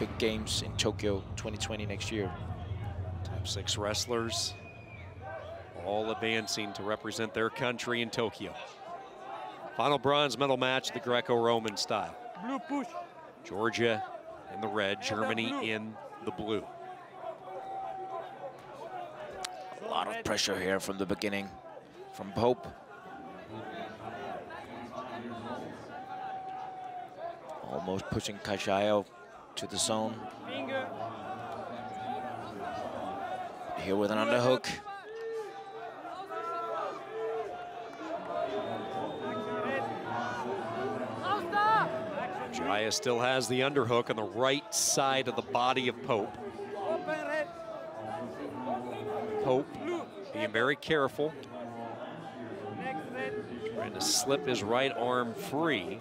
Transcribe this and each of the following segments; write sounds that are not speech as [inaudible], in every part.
big games in Tokyo 2020 next year. Top six wrestlers all advancing to represent their country in Tokyo. Final bronze medal match, the Greco-Roman style. Blue push. Georgia in the red, Germany in the blue. A lot of pressure here from the beginning from Pope. Almost pushing Kajaia to the zone. Here with an underhook. Jaya still has the underhook on the right side of the body of Pope. Pope being very careful, trying to slip his right arm free.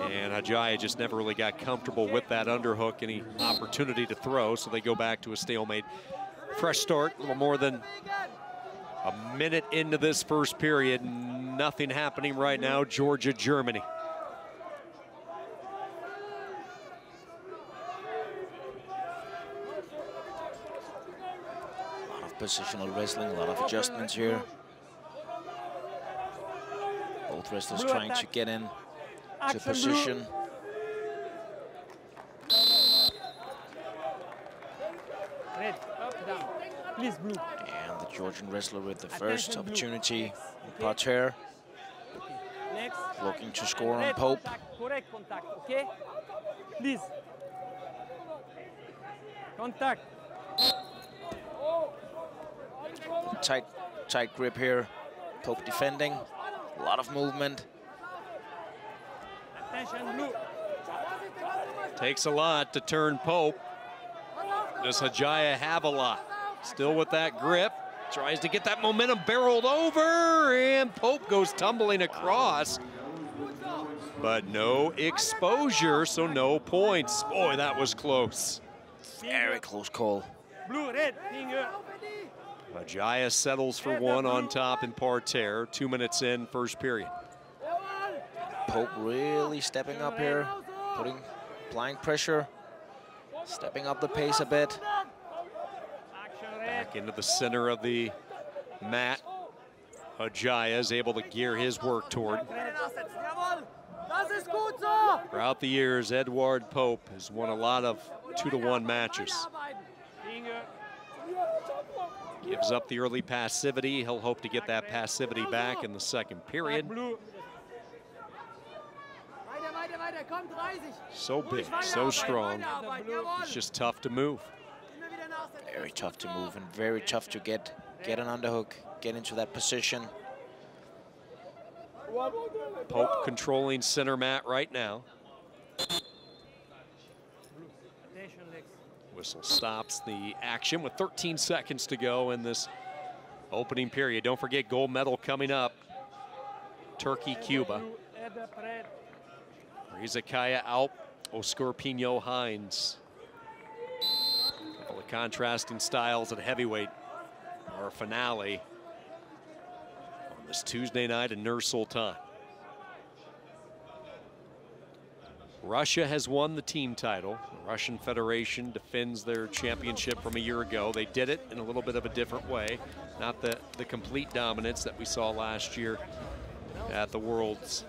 And Kajaia just never really got comfortable with that underhook, any opportunity to throw, so they go back to a stalemate. Fresh start, a little more than a minute into this first period. Nothing happening right now, Georgia, Germany. A lot of positional wrestling, a lot of adjustments here. Both wrestlers trying to get in to position. Red. Up, down. Please, blue. And the Georgian wrestler with the first Attention, opportunity Okay. parterre. Next. Looking to score on Pope. Contact. Correct contact, okay? Please. Contact. Tight, tight grip here. Pope defending. A lot of movement. Attention, blue. Takes a lot to turn Pope. Does Kajaia have a lot? Still with that grip. Tries to get that momentum barreled over, and Pope goes tumbling across. But no exposure, so no points. Boy, that was close. Very close call. Blue, red. Finger. Kajaia settles for one on top in parterre. Two minutes in, first period. Pope really stepping up here, putting, applying pressure, stepping up the pace a bit. Back into the center of the mat. Kajaia is able to gear his work toward. Throughout the years, Edward Pope has won a lot of two to one matches. Gives up the early passivity. He'll hope to get that passivity back in the second period. Blue. So big, so strong. It's just tough to move. Very tough to move and very tough to get get an underhook, get into that position. Pope controlling center mat right now. Whistle stops the action with 13 seconds to go in this opening period. Don't forget gold medal coming up. Turkey, Cuba. Red. Out, Oscar Pino Hinds. Couple of contrasting styles at heavyweight. Our finale on this Tuesday night in Nur Sultan. Russia has won the team title. The Russian Federation defends their championship from a year ago. They did it in a little bit of a different way. Not the, the complete dominance that we saw last year at the Worlds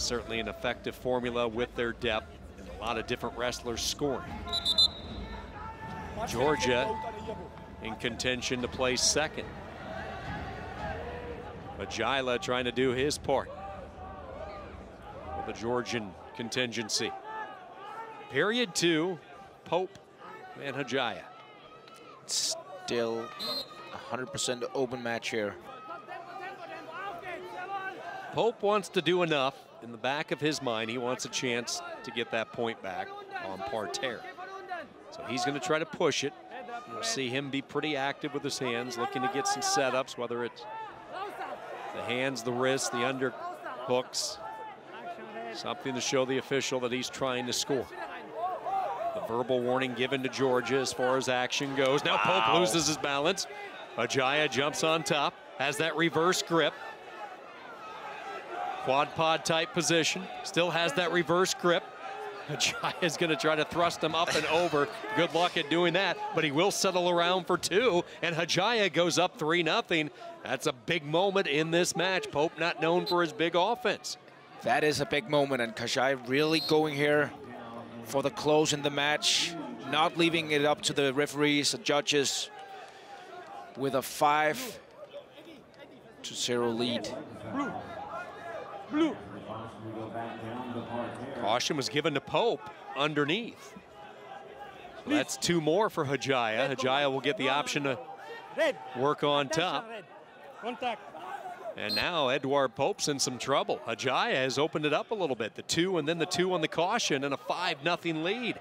certainly an effective formula with their depth and a lot of different wrestlers scoring. Georgia in contention to place second. Majila trying to do his part for the Georgian contingency. Period two, Pope and Kajaia. Still 100% open match here. Pope wants to do enough. In the back of his mind, he wants a chance to get that point back on parterre. So he's going to try to push it. You'll see him be pretty active with his hands, looking to get some setups, whether it's the hands, the wrists, the underhooks, something to show the official that he's trying to score. The verbal warning given to Georgia as far as action goes. Now Pope Wow. loses his balance. Kajaia jumps on top, has that reverse grip. Quad pod type position, still has that reverse grip. [laughs] Kajaia is going to try to thrust him up and over. Good luck at doing that, but he will settle around for two, and Kajaia goes up 3 nothing. That's a big moment in this match. Pope not known for his big offense. That is a big moment, and Kajaia really going here for the close in the match, not leaving it up to the referees, the judges, with a five to zero lead. Blue. Caution was given to Pope underneath. So that's two more for Kajaia. Kajaia will get the option to work on top. And now Edward Pope's in some trouble. Kajaia has opened it up a little bit. The two and then the two on the caution and a 5 nothing lead.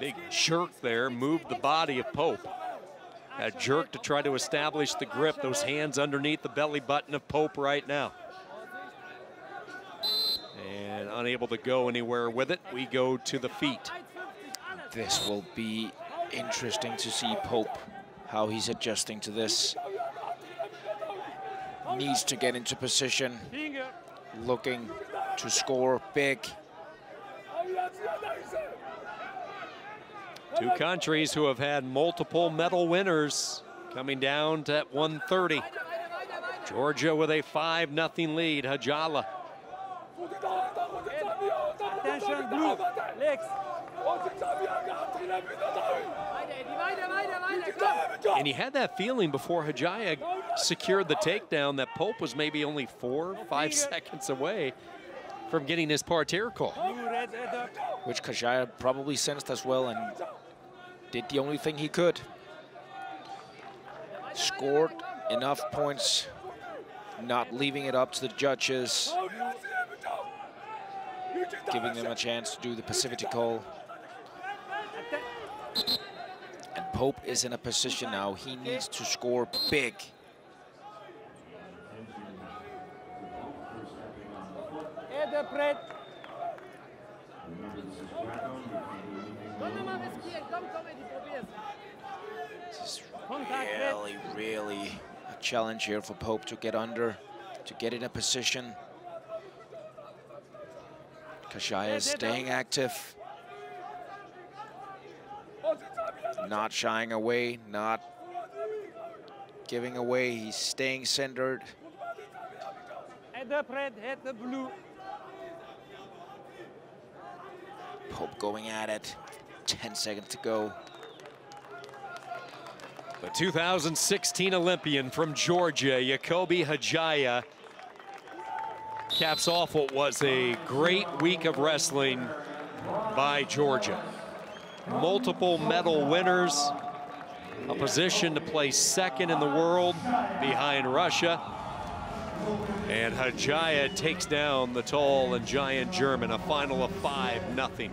Big jerk there, moved the body of Pope. A jerk to try to establish the grip, those hands underneath the belly button of Pope right now. And unable to go anywhere with it, we go to the feet. This will be interesting to see Pope, how he's adjusting to this. Needs to get into position, looking to score big. Two countries who have had multiple medal winners coming down to 130. Georgia with a 5 0 lead. Kajaia. And he had that feeling before Kajaia secured the takedown that Pope was maybe only four, five [laughs] seconds away from getting his parterre call. Which Kajaia probably sensed as well and did the only thing he could. Scored enough points, not leaving it up to the judges, giving them a chance to do the passivity call. And Pope is in a position now, he needs to score big. Head up, red. This is really, really a challenge here for Pope to get under, to get in a position. Kajaia is staying active. Not shying away, not giving away. He's staying centered. Head up, red. Head up, blue. Pope going at it. 10 seconds to go. The 2016 Olympian from Georgia, Iakobi Kajaia, caps off what was a great week of wrestling by Georgia. Multiple medal winners, a position to place second in the world behind Russia. And Kajaia takes down the tall and giant German, a final of 5 nothing.